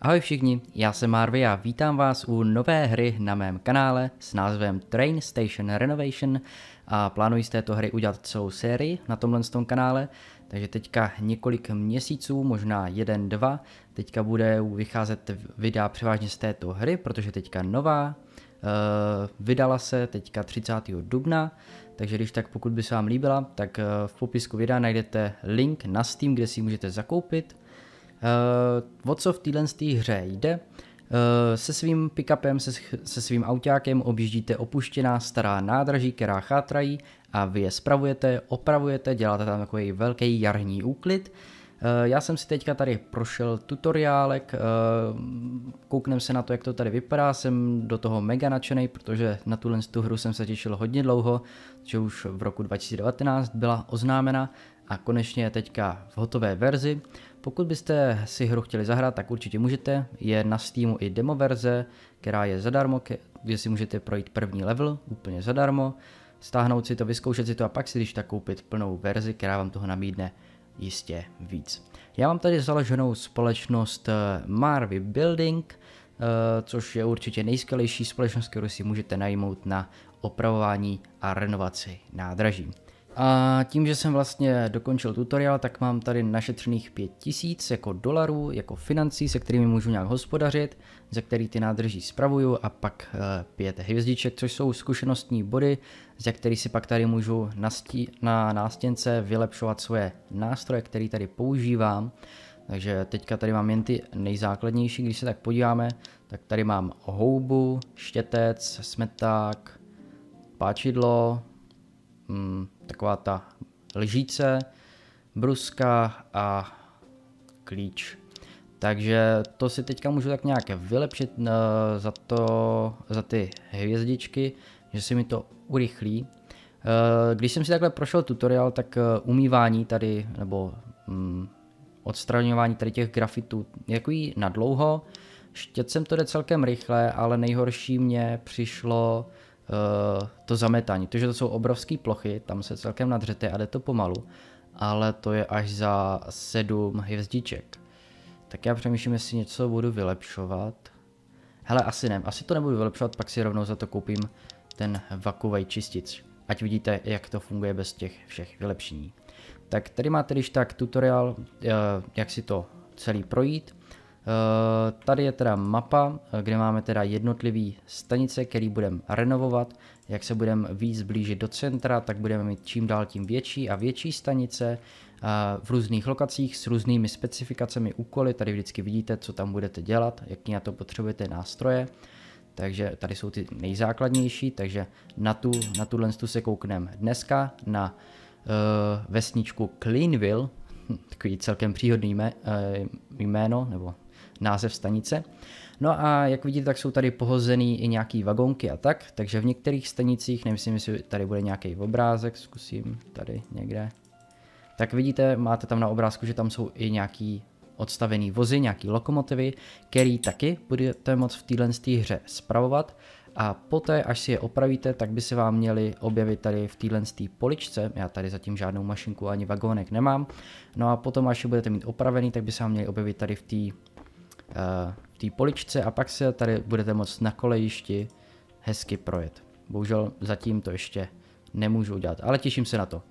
Ahoj všichni, já jsem Marvy a vítám vás u nové hry na mém kanále s názvem Train Station Renovation a plánuji z této hry udělat celou sérii na tomhle tom kanále, takže teďka několik měsíců, možná jeden, dva, teďka bude vycházet videa převážně z této hry, protože teďka nová, Uh, vydala se teďka 30. dubna, takže když tak pokud by se vám líbila, tak uh, v popisku videa najdete link na Steam, kde si ji můžete zakoupit. Uh, o co v téhle hře jde? Uh, se svým pickupem, se, se svým autákem objíždíte opuštěná stará nádraží, která chátrají a vy je spravujete, opravujete, děláte tam takový velký jarní úklid. Uh, já jsem si teďka tady prošel tutoriálek, uh, kouknem se na to, jak to tady vypadá, jsem do toho mega nadšený, protože na tuhle tu hru jsem se těšil hodně dlouho, že už v roku 2019 byla oznámena a konečně je teďka v hotové verzi. Pokud byste si hru chtěli zahrát, tak určitě můžete. Je na Steamu i demo verze, která je zadarmo, kde si můžete projít první level úplně zadarmo, stáhnout si to, vyzkoušet si to a pak si když tak koupit plnou verzi, která vám toho nabídne jistě víc. Já mám tady založenou společnost eh, Marvy Building, eh, což je určitě nejskvělejší společnost, kterou si můžete najmout na opravování a renovaci nádraží. A tím, že jsem vlastně dokončil tutoriál, tak mám tady našetřených 5000 jako dolarů, jako financí, se kterými můžu nějak hospodařit, za který ty nádrží spravuju a pak e, pět hvězdiček, což jsou zkušenostní body, za který si pak tady můžu na, stí, na nástěnce vylepšovat svoje nástroje, které tady používám. Takže teďka tady mám jen ty nejzákladnější, když se tak podíváme, tak tady mám houbu, štětec, smeták, páčidlo, mm, taková ta lžíce, bruska a klíč. Takže to si teďka můžu tak nějak vylepšit uh, za, to, za ty hvězdičky, že se mi to urychlí. Uh, když jsem si takhle prošel tutoriál, tak uh, umývání tady, nebo um, odstraňování tady těch grafitů je takový na dlouho. Štět jsem to jde celkem rychle, ale nejhorší mě přišlo uh, to zametání. To, že to jsou obrovské plochy, tam se celkem nadřete a jde to pomalu, ale to je až za sedm hvězdiček. Tak já přemýšlím, jestli něco budu vylepšovat. Hele, asi ne, asi to nebudu vylepšovat, pak si rovnou za to koupím ten vakuový čistič. Ať vidíte, jak to funguje bez těch všech vylepšení. Tak tady máte když tak tutoriál, eh, jak si to celý projít. Eh, tady je teda mapa, eh, kde máme teda jednotlivý stanice, který budeme renovovat. Jak se budeme víc blížit do centra, tak budeme mít čím dál tím větší a větší stanice v různých lokacích s různými specifikacemi úkoly. Tady vždycky vidíte, co tam budete dělat, jaký na to potřebujete nástroje. Takže tady jsou ty nejzákladnější, takže na tu, na tuhle se koukneme dneska na uh, vesničku Cleanville, takový celkem příhodný jméno, nebo název stanice. No a jak vidíte, tak jsou tady pohozený i nějaký vagonky a tak, takže v některých stanicích, nemyslím, jestli tady bude nějaký obrázek, zkusím tady někde. Tak vidíte, máte tam na obrázku, že tam jsou i nějaký odstavený vozy, nějaký lokomotivy, který taky budete moct v téhle hře spravovat. A poté, až si je opravíte, tak by se vám měli objevit tady v téhle poličce. Já tady zatím žádnou mašinku ani vagónek nemám. No a potom, až je budete mít opravený, tak by se vám měli objevit tady v té v té poličce a pak se tady budete moct na kolejišti hezky projet. Bohužel zatím to ještě nemůžu udělat, ale těším se na to.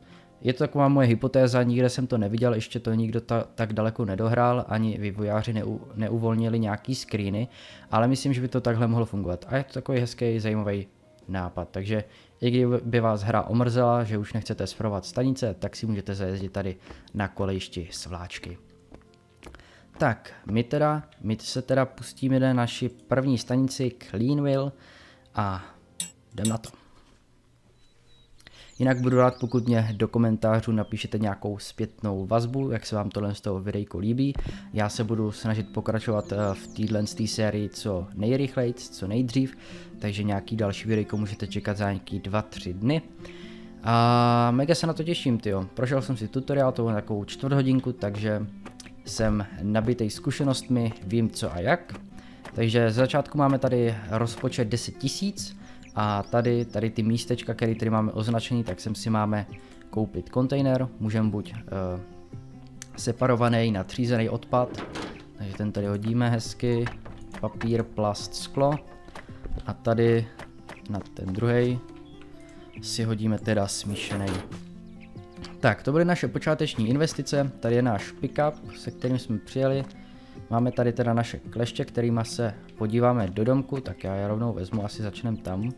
Je to taková moje hypotéza, nikde jsem to neviděl, ještě to nikdo ta, tak daleko nedohrál, ani vývojáři neu, neuvolnili nějaký screeny, ale myslím, že by to takhle mohlo fungovat. A je to takový hezký, zajímavý nápad. Takže i kdyby vás hra omrzela, že už nechcete spravovat stanice, tak si můžete zajezdit tady na kolejišti s vláčky. Tak, my teda, my se teda pustíme na naši první stanici Cleanville a jdem na to. Jinak budu rád, pokud mě do komentářů napíšete nějakou zpětnou vazbu, jak se vám tohle z toho videjku líbí. Já se budu snažit pokračovat eh, v téhle sérii co nejrychleji, co nejdřív, takže nějaký další videjko můžete čekat za nějaký 2-3 dny. A mega se na to těším, tyjo. Prošel jsem si tutoriál, to bylo takovou čtvrt hodinku, takže jsem nabitý zkušenostmi, vím co a jak. Takže z začátku máme tady rozpočet 10 tisíc a tady, tady ty místečka, které tady máme označený, tak sem si máme koupit kontejner, můžeme buď uh, separovaný, natřízený odpad, takže ten tady hodíme hezky, papír, plast, sklo a tady na ten druhý si hodíme teda smíšený. Tak, to byly naše počáteční investice, tady je náš pickup, se kterým jsme přijeli. Máme tady teda naše kleště, kterými se podíváme do domku, tak já je rovnou vezmu, asi začneme tam.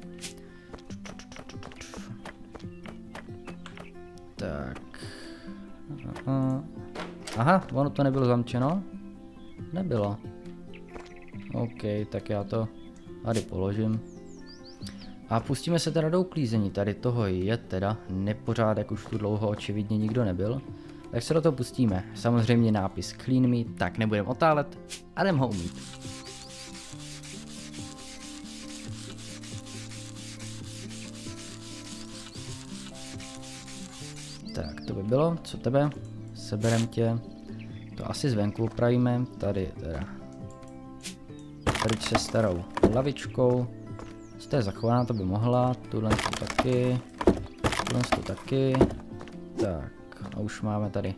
Tak. Aha, ono to nebylo zamčeno? Nebylo. OK, tak já to tady položím. A pustíme se teda do uklízení, tady toho je teda nepořádek, už tu dlouho očividně nikdo nebyl. Tak se do toho pustíme, samozřejmě nápis Clean Me, tak nebudem otálet a jdem ho umít. Tak to by bylo, co tebe? Seberem tě, to asi zvenku upravíme, tady teda. Pryč se starou lavičkou, to je zachovaná, to by mohla, tuhle to taky, tuhle to taky, tak a už máme tady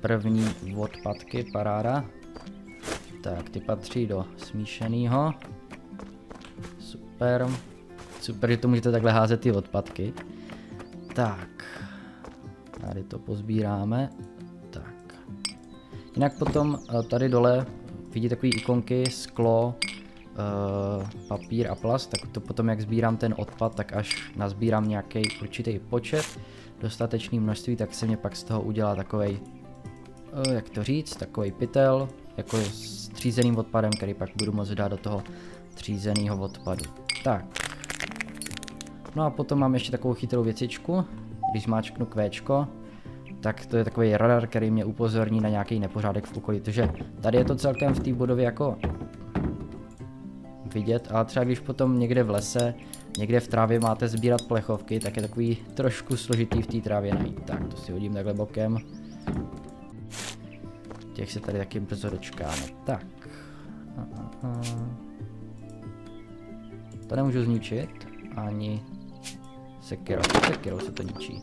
první odpadky, paráda. Tak, ty patří do smíšeného. Super. Super, že to můžete takhle házet ty odpadky. Tak. Tady to pozbíráme. Tak. Jinak potom eh, tady dole vidíte takové ikonky, sklo, uh, papír a plast, tak to potom jak sbírám ten odpad, tak až nazbírám nějaký určitý počet, dostatečný množství, tak se mě pak z toho udělá takový, uh, jak to říct, takový pytel, jako s třízeným odpadem, který pak budu moct dát do toho třízeného odpadu. Tak. No a potom mám ještě takovou chytrou věcičku, když máčknu kvéčko, tak to je takový radar, který mě upozorní na nějaký nepořádek v okolí, protože tady je to celkem v té budově jako vidět, ale třeba když potom někde v lese, někde v trávě máte sbírat plechovky, tak je takový trošku složitý v té trávě najít. Tak to si hodím takhle bokem. Těch se tady taky brzo dočkáme. Tak. To nemůžu zničit, ani sekiro. Sekiro se to ničí.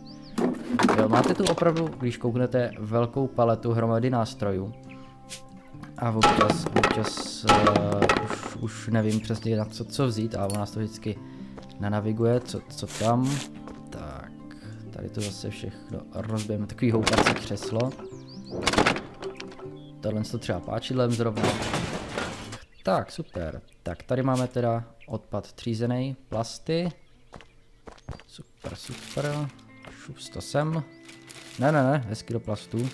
Jo, máte tu opravdu, když kouknete, velkou paletu hromady nástrojů. A občas, občas uh, už, už nevím přesně na co, co vzít, ale on nás to vždycky nenaviguje, co, co tam. Tak, tady to zase všechno rozbijeme, takový houpací křeslo. Tohle to třeba páčidlem zrovna. Tak, super. Tak, tady máme teda odpad třízený, plasty. Super, super. Šup to sem. Ne, ne, ne, hezky do plastu.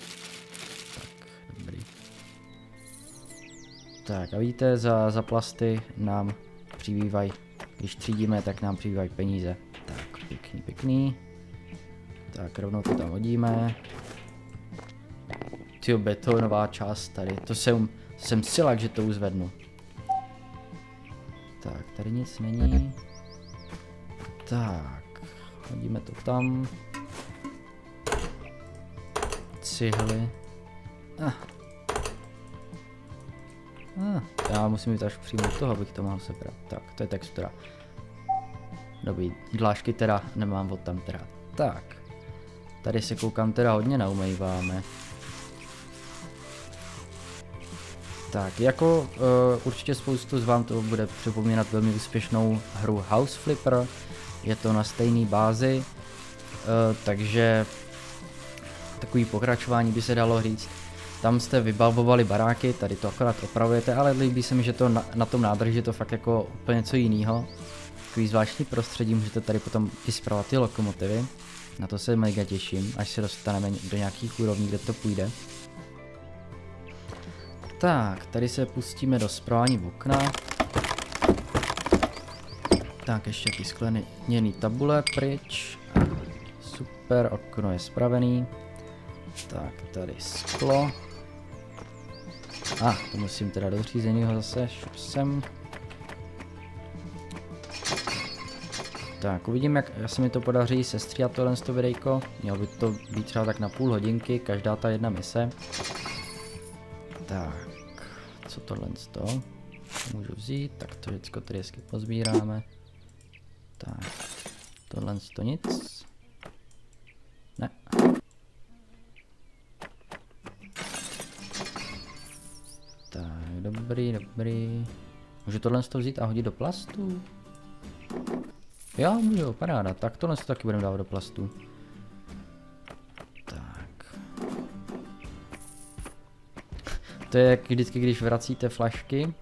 Tak a vidíte, za, za plasty nám přibývají, když třídíme, tak nám přibývají peníze. Tak, pěkný, pěkný. Tak, rovnou to tam hodíme. Tyjo, betonová část tady, to jsem, jsem silak, že to uzvednu. Tak, tady nic není. Tak, hodíme to tam. Cihly. Ah, Ah, já musím jít až přímo toho, abych to mohl sebrat. Tak, to je textura. Dobrý, dlášky teda nemám od tam teda. Tak, tady se koukám teda hodně naumejváme. Tak, jako uh, určitě spoustu z vám to bude připomínat velmi úspěšnou hru House Flipper. Je to na stejné bázi, uh, takže takový pokračování by se dalo říct. Tam jste vybalvovali baráky, tady to akorát opravujete, ale líbí se mi, že to na, na tom nádrži je to fakt jako úplně něco jiného. Takový zvláštní prostředí, můžete tady potom vyspravovat ty lokomotivy. Na to se mega těším, až se dostaneme do nějakých úrovní, kde to půjde. Tak, tady se pustíme do zpravání okna. Tak, ještě ty skleněný tabule pryč. Super, okno je spravený. Tak, tady sklo. A, ah, to musím teda do řízeného zase, šup sem. Tak, uvidím, jak se mi to podaří sestříhat tohle to videjko. Mělo by to být třeba tak na půl hodinky, každá ta jedna mise. Tak, co tohle to? Můžu vzít, tak to vždycky tady hezky pozbíráme. Tak, tohle to nic. Ne. Dobrý, dobrý. Můžu tohle z toho vzít a hodit do plastu? Jo, můžu, paráda. Tak tohle to taky budeme dávat do plastu. Tak. To je jak vždycky, když vracíte flašky.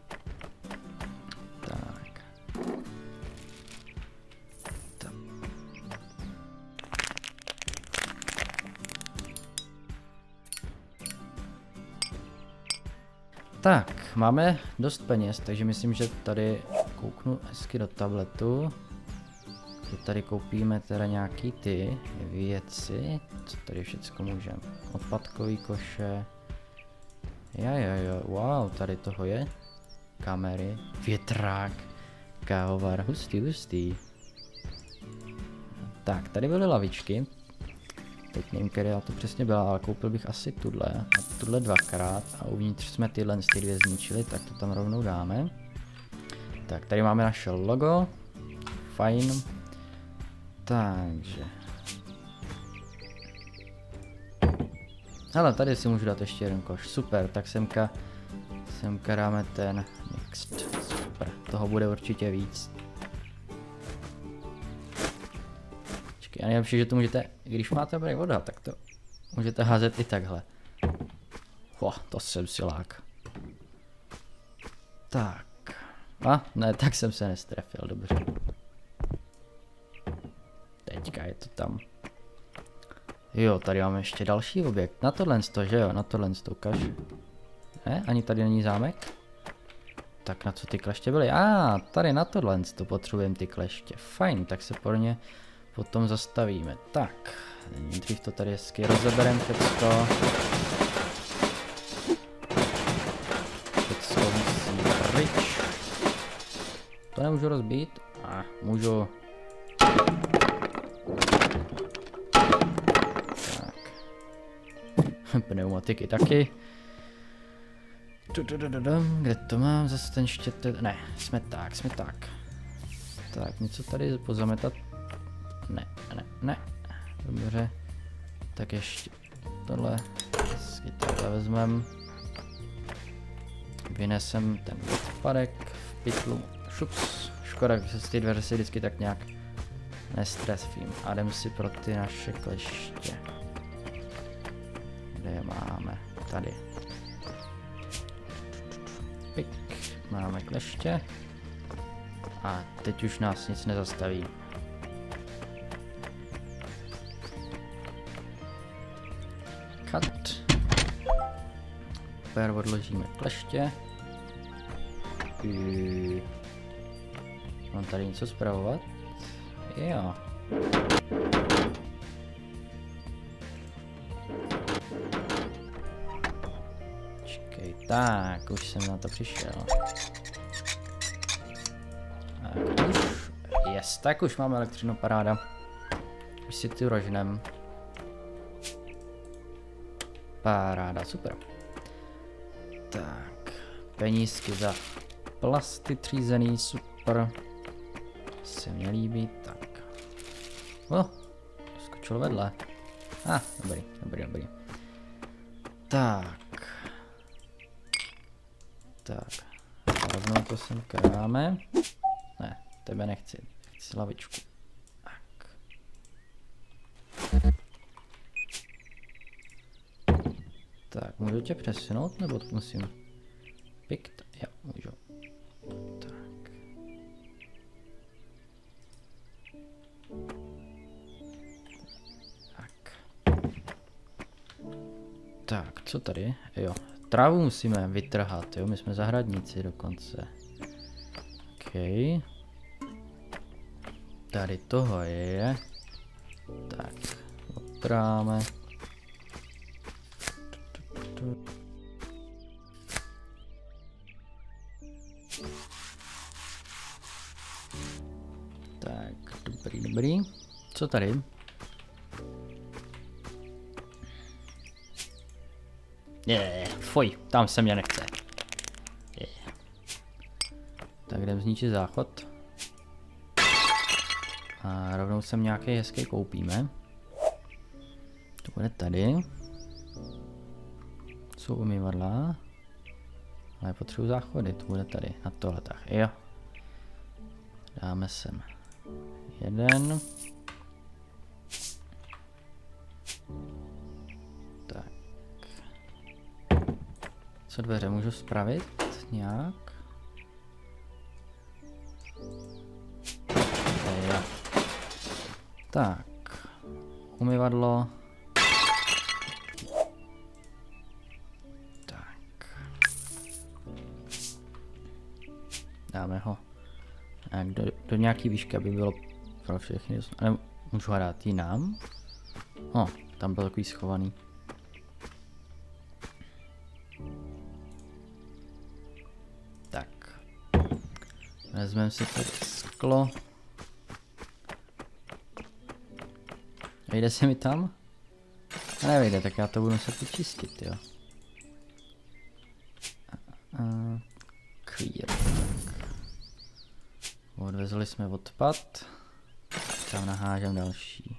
Máme dost peněz, takže myslím, že tady kouknu hezky do tabletu. Že tady koupíme teda nějaký ty věci. Co tady všecko můžeme? Odpadkový koše. Jo, jo, jo, wow, tady toho je. Kamery, větrák, kávovar, hustý, hustý. Tak, tady byly lavičky. Teď nevím, která to přesně byla, ale koupil bych asi tuhle a tuhle dvakrát a uvnitř jsme tyhle ty dvě zničili, tak to tam rovnou dáme. Tak, tady máme naše logo. Fajn. Takže. Hele, tady si můžu dát ještě jeden koš. Super, tak semka, semka dáme ten next. Super, toho bude určitě víc. A nejlepší, že to můžete, když máte dobrý voda, tak to můžete házet i takhle. Oh, to jsem silák. Tak. A, ne, tak jsem se nestrefil, dobře. Teďka je to tam. Jo, tady máme ještě další objekt. Na tohle to, že jo, na tohle to ukaž. Ne, ani tady není zámek? Tak na co ty kleště byly? A, ah, tady na tohle to potřebujeme ty kleště. Fajn, tak se pro ně potom zastavíme. Tak, nejdřív to tady hezky rozebereme všecko. Všecko musí pryč. To nemůžu rozbít? A, ah, můžu. Pneumatiky taky. Kde to mám? Zase ten štět... Ne, jsme tak, jsme tak. Tak, něco tady pozametat. Ne, ne, ne. Dobře. Tak ještě tohle. Hezky takhle vezmem. Vynesem ten odpadek v pytlu. Šups. Škoda, že se ty dveře si vždycky tak nějak nestrefím. A jdem si pro ty naše kleště. Kde je máme? Tady. Pik. Máme kleště. A teď už nás nic nezastaví. Super, odložíme kleště. Mám tady něco zpravovat? Jo. Tak, už jsem na to přišel. Tak už, yes, tak už máme elektřinu, paráda. Už si tu rožnem. Paráda, super. Tak, penízky za plasty třízený, super. Se mě líbí, tak. O, skočil vedle. A, ah, dobrý, dobrý, dobrý. Tak. Tak. Rovnou to sem dáme. Ne, tebe nechci. Chci lavičku. Tak. Tak, můžu tě přesunout, nebo to musím? Pikt? Jo, můžu. Tak. Tak. Tak, co tady? Jo, Trávu musíme vytrhat, jo, my jsme zahradníci dokonce. OK. Tady toho je. Tak, otráme. Co tady? Je, fuj, tam se mě nechce. Je. Tak jdem zničit záchod. A rovnou sem nějaký hezký koupíme. bude tady. Jsou umývadla. Ale potřebuji záchody, to bude tady, na tohle tak, jo. Dáme sem jeden. Co dveře můžu spravit nějak? Jo. Tak. Umyvadlo. Dáme ho nějak do, do nějaký výšky, aby bylo pro všechny. Ale můžu hrát jinam. O, tam byl takový schovaný. Vezmeme si tady sklo. Vejde se mi tam? A nevejde, tak já to budu muset vyčistit, jo. Clear. Odvezli jsme odpad. Tam nahážem další.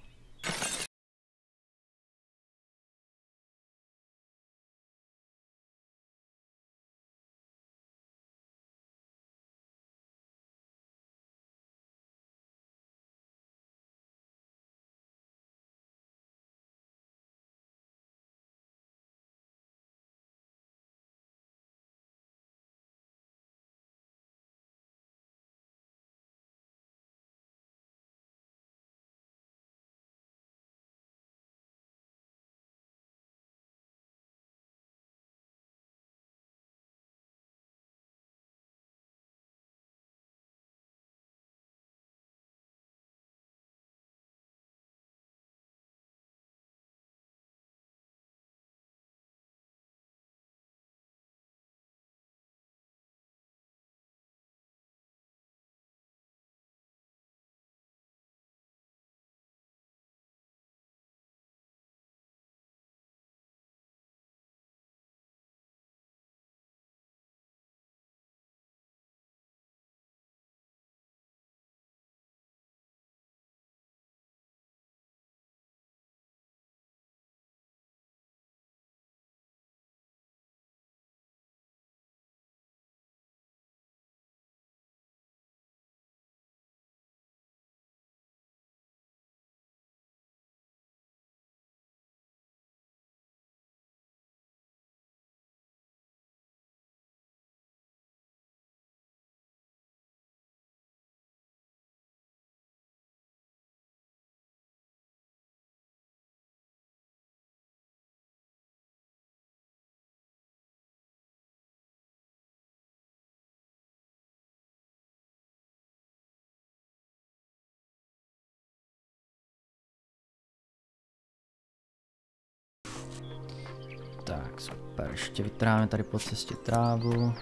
Tak, super, ještě vytráme tady po cestě trávu.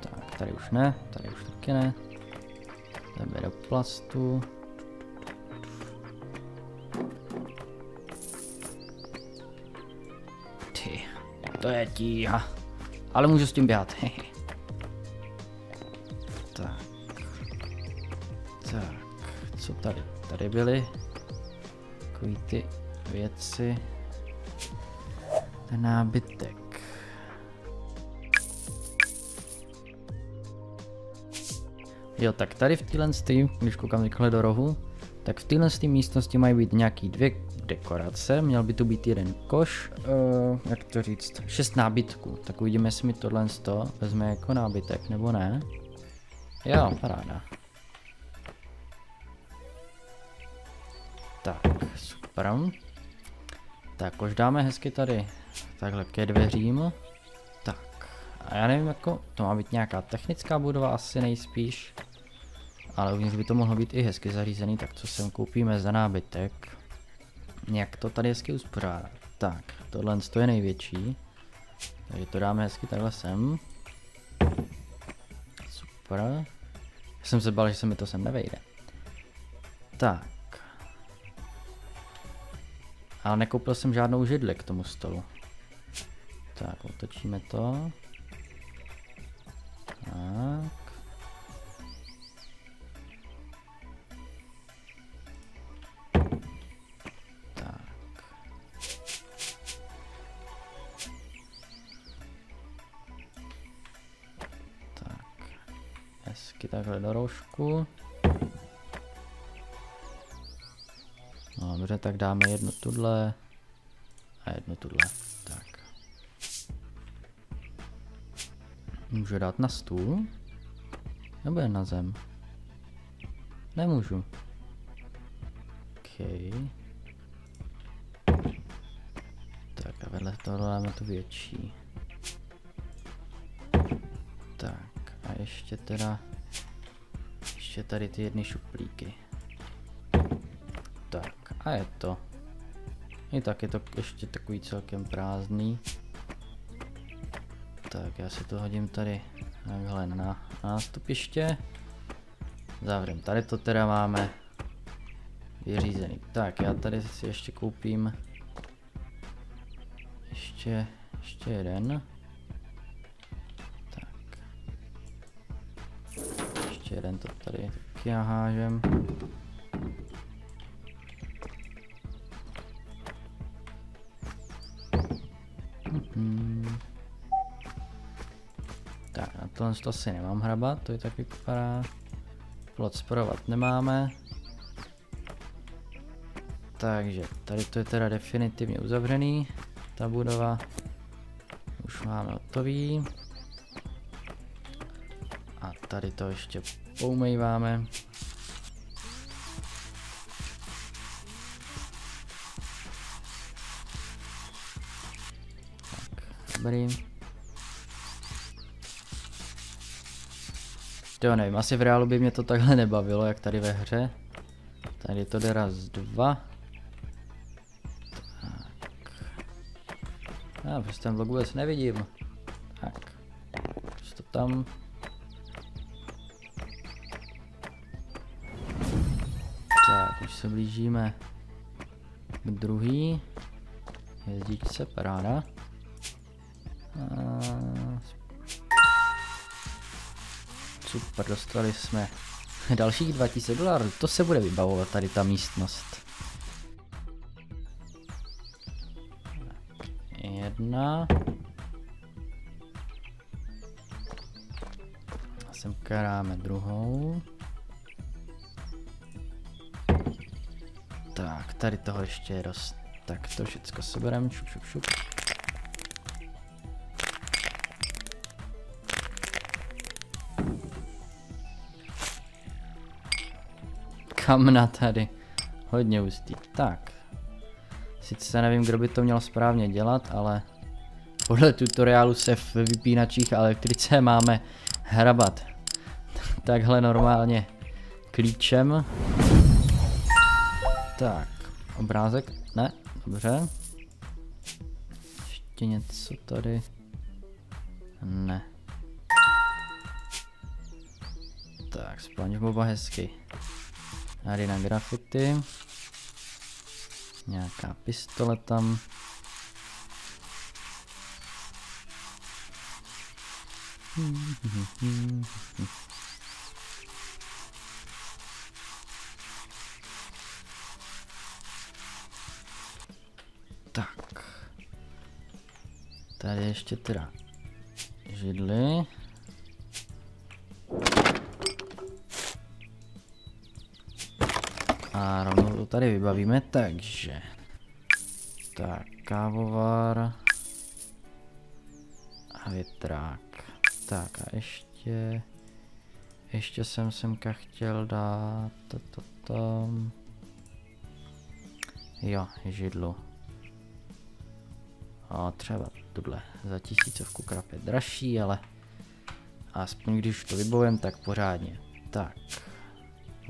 Tak, tady už ne, tady už taky ne. Jdeme do plastu. Ty, to je tíha. Ale můžu s tím běhat, Tak. Tak, co tady? Tady byly takový ty věci ten nábytek. Jo, tak tady v téhle, když koukám takhle do rohu, tak v téhle místnosti mají být nějaký dvě dekorace, měl by tu být jeden koš, uh, jak to říct, šest nábytků, tak uvidíme, jestli mi tohle to vezme jako nábytek, nebo ne. Jo, paráda. Tak, super. Tak, už dáme hezky tady takhle ke dveřím. Tak, a já nevím, jako, to má být nějaká technická budova asi nejspíš. Ale uvnitř by to mohlo být i hezky zařízený, tak co sem koupíme za nábytek. Jak to tady hezky uspořádat. Tak, tohle je největší. Takže to dáme hezky takhle sem. Super. Já jsem se bál, že se mi to sem nevejde. Tak. Ale nekoupil jsem žádnou židli k tomu stolu. Tak, otočíme to. Tak. Tak. Tak. Hezky takhle do roušku. Dobře, tak dáme jednu tudle a jednu tudle. Tak. Můžu dát na stůl? Nebo je na zem? Nemůžu. OK. Tak a vedle toho dáme tu větší. Tak a ještě teda... Ještě tady ty jedny šuplíky. A je to. I tak je to ještě takový celkem prázdný. Tak já si to hodím tady takhle na nástupiště. Zavřem. Tady to teda máme vyřízený. Tak já tady si ještě koupím ještě, ještě jeden. Tak. Ještě jeden to tady taky nahážem. Tohle to asi nemám hrabat, to je tak vypadá. Plot sporovat nemáme. Takže tady to je teda definitivně uzavřený, ta budova. Už máme hotový. A tady to ještě poumýváme. Tak, dobrý. Jo, nevím, asi v reálu by mě to takhle nebavilo, jak tady ve hře. Tady to jde raz, dva. Tak. Já prostě ten vlog vůbec nevidím. Tak. Co to tam? Tak, už se blížíme k druhý jezdičce, paráda. A Super, dostali jsme dalších 2000 dolarů. To se bude vybavovat tady ta místnost. Jedna. A sem karáme druhou. Tak, tady toho ještě je dost. Tak to všechno seberem, šup, šup, šup. Kamna tady. Hodně ústý. Tak. Sice nevím, kdo by to měl správně dělat, ale podle tutoriálu se v vypínačích elektrice máme hrabat. Takhle normálně klíčem. Tak, obrázek, ne, dobře. Ještě něco tady. Ne. Tak, SpongeBoba hezky. Tady na grafity. Nějaká pistole tam. Tak. Tady ještě teda židly. Tady vybavíme, takže. Tak, kávovar. A větrák. Tak a ještě... Ještě jsem semka chtěl dát... To, to, to. Jo, židlu. A třeba tuhle za tisícovku krap je dražší, ale aspoň když to vybojem, tak pořádně. Tak.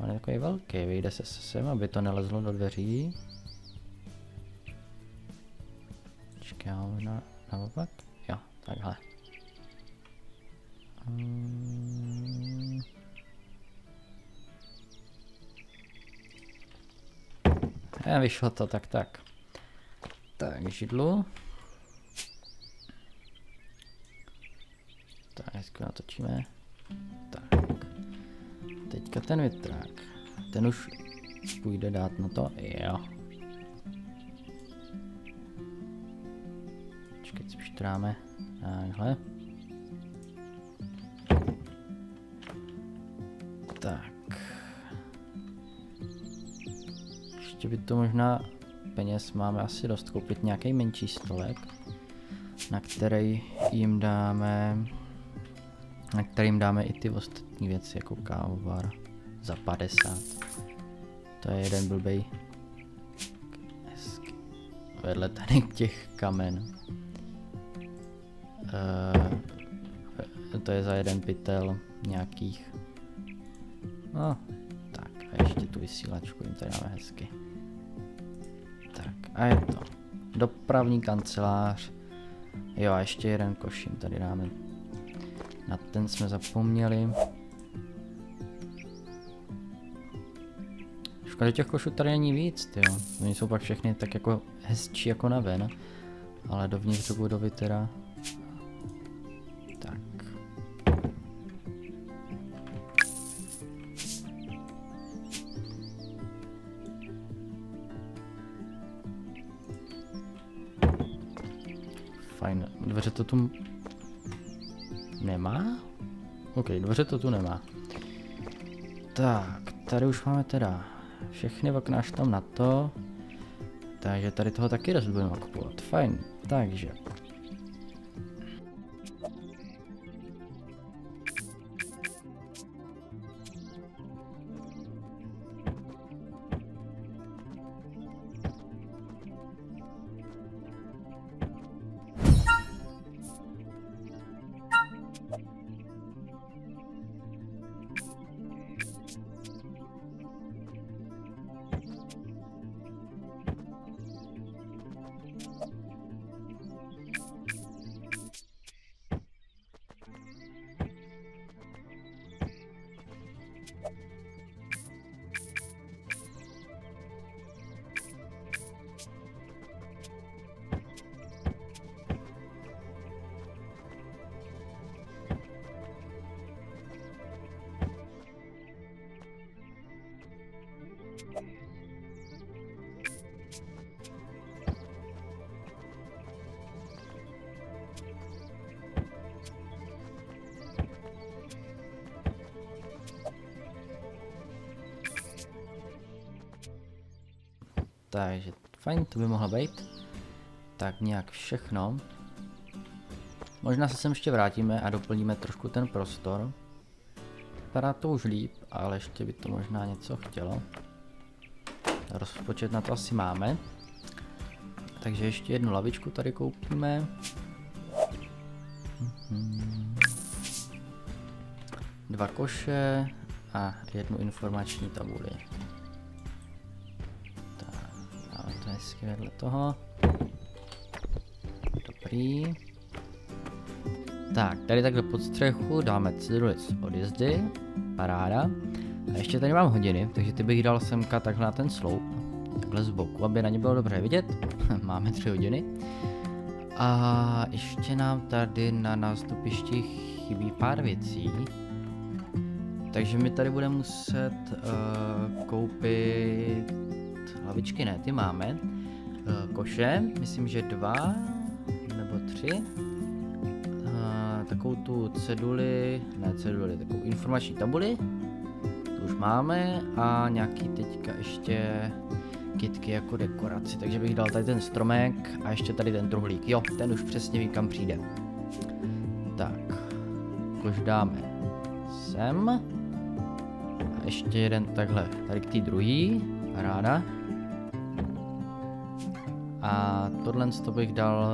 On je takový velký, vyjde se sem, aby to nelezlo do dveří. Čekám na, naopak. Jo, takhle. Hmm. A vyšlo to tak tak. Tak, židlu. Tak, hezky natočíme. Tak. Teďka ten větrák. Ten už půjde dát na to, jo. Počkej, si přištráme. Takhle. Tak. Ještě by to možná peněz máme asi dost koupit nějaký menší stolek, na který jim dáme na kterým dáme i ty ostatní věci jako kávovar za 50. To je jeden blbej. Hezky. Vedle tady těch kamen. Uh, to je za jeden pytel nějakých. No, tak a ještě tu vysílačku jim tady dáme hezky. Tak a je to. Dopravní kancelář. Jo a ještě jeden koš jim tady dáme. Na ten jsme zapomněli. Škoda, že těch košů tady není víc, jo. Oni jsou pak všechny tak jako hezčí jako na ven. Ale dovnitř do budovy teda... Tak. Fajn, dveře to tu? OK, dveře to tu nemá. Tak, tady už máme teda všechny okna až tam na to. Takže tady toho taky dost budeme. Fajn, takže Takže fajn, to by mohlo být. Tak nějak všechno. Možná se sem ještě vrátíme a doplníme trošku ten prostor. Vypadá to už líp, ale ještě by to možná něco chtělo. Rozpočet na to asi máme. Takže ještě jednu lavičku tady koupíme. Mhm. Dva koše a jednu informační tabuli. hezky vedle toho. Dobrý. Tak, tady takhle pod střechu dáme cedulic odjezdy. Paráda. A ještě tady mám hodiny, takže ty bych dal semka takhle na ten sloup. Takhle z boku, aby na ně bylo dobře vidět. máme tři hodiny. A ještě nám tady na nástupišti chybí pár věcí. Takže mi tady budeme muset uh, koupit hlavičky, ne, ty máme. Uh, koše, myslím, že dva nebo tři. Uh, takovou tu ceduli, ne ceduli, takovou informační tabuli. Už máme a nějaký teďka ještě kitky jako dekoraci, takže bych dal tady ten stromek a ještě tady ten truhlík. Jo, ten už přesně ví, kam přijde. Tak, kož dáme sem. A ještě jeden takhle, tady k té druhý, ráda. A tohle to bych dal...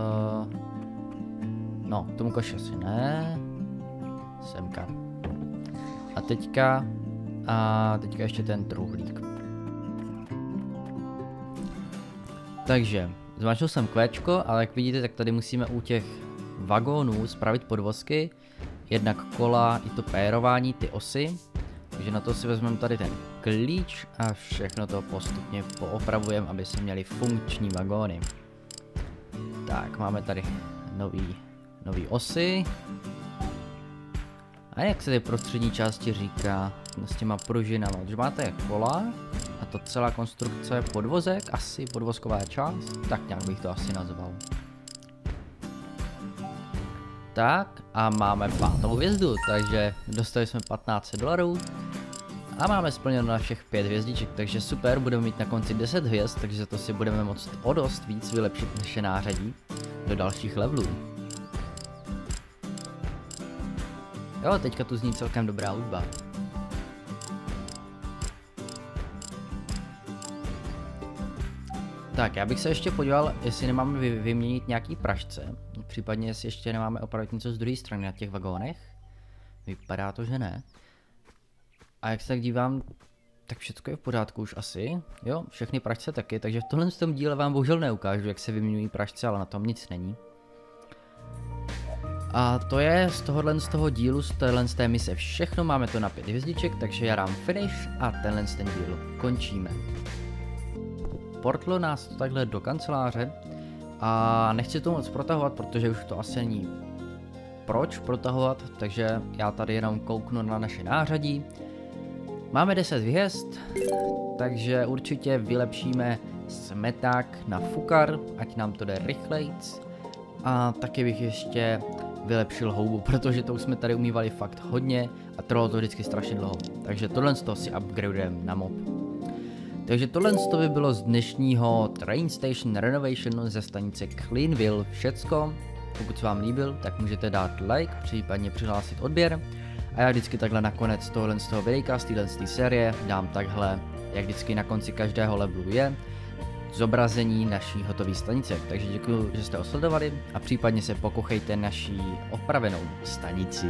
No, tomu koši asi ne. Semka. A teďka... A teďka ještě ten truhlík. Takže, zmáčil jsem kvéčko, ale jak vidíte, tak tady musíme u těch vagónů spravit podvozky. Jednak kola, i to pérování, ty osy. Takže na to si vezmeme tady ten klíč a všechno to postupně poopravujeme, aby se měli funkční vagóny. Tak, máme tady nový, nový osy. A jak se ty prostřední části říká s těma pružinama, když máte kola a to celá konstrukce podvozek, asi podvozková část, tak nějak bych to asi nazval. Tak a máme pátou hvězdu, takže dostali jsme 15 dolarů A máme splněno na všech pět hvězdiček, takže super, budeme mít na konci 10 hvězd, takže za to si budeme moct o dost víc vylepšit naše nářadí do dalších levelů. Jo, teďka tu zní celkem dobrá hudba. Tak, já bych se ještě podíval, jestli nemáme vy, vyměnit nějaký pražce, případně jestli ještě nemáme opravit něco z druhé strany na těch vagónech. Vypadá to, že ne. A jak se tak dívám, tak všechno je v pořádku už asi. Jo, všechny pražce taky, takže v tomhle tom díle vám bohužel neukážu, jak se vyměňují pražce, ale na tom nic není. A to je z tohohle z toho dílu, z téhle z té mise všechno, máme to na pět hvězdiček, takže já dám finish a tenhle ten díl končíme. Portlo nás takhle do kanceláře a nechci to moc protahovat, protože už to asi není proč protahovat, takže já tady jenom kouknu na naše nářadí. Máme 10 hvězd, takže určitě vylepšíme smeták na fukar, ať nám to jde rychlejc. A taky bych ještě vylepšil houbu, protože to už jsme tady umývali fakt hodně a trvalo to vždycky strašně dlouho. Takže tohle z toho si upgradujeme na mob. Takže tohle to by bylo z dnešního Train Station Renovation ze stanice Cleanville všecko. Pokud se vám líbil, tak můžete dát like, případně přihlásit odběr. A já vždycky takhle nakonec tohle z toho videjka, z téhle série dám takhle, jak vždycky na konci každého levelu je, zobrazení naší hotové stanice. Takže děkuji, že jste osledovali a případně se pokochejte naší opravenou stanici.